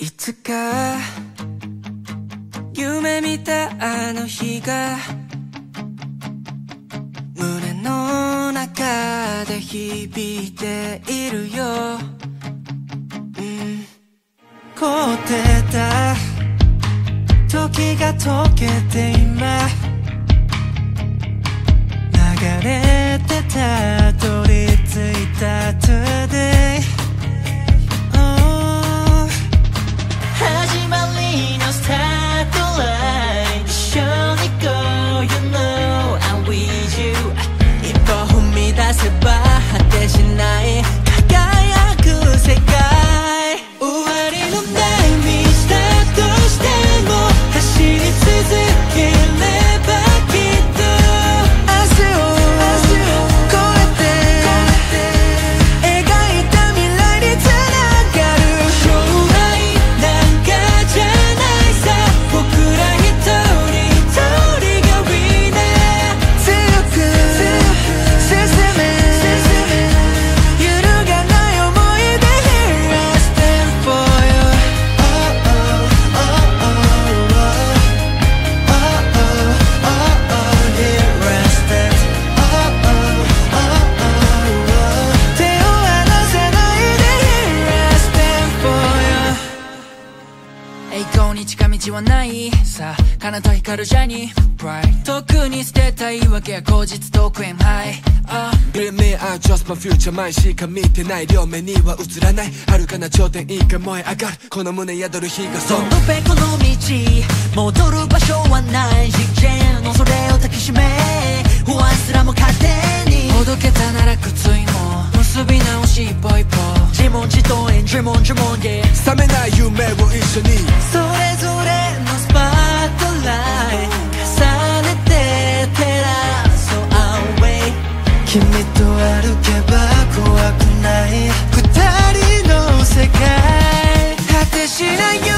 いつか夢見たあの日が胸の中で響いているよ、うん、凍ってた。時が溶けて今流れてた。取り付いた。近道はないさあ彼と光るジャーニー。Bright 特に捨てた言い訳は口実トークエンハイあ。Believe me, I just my future 前しか見てない両目には映らない。遥かな頂点いいか燃え上がるこの胸宿る日がそうどんどべこの道戻る場所はない実験のそれを抱きしめ不安すらも勝手にほどけたなら靴いも結び直し一歩一歩自問自答 and dream on dream on yeah 覚めない夢を一緒に君と歩けば怖くない二人の世界果てしない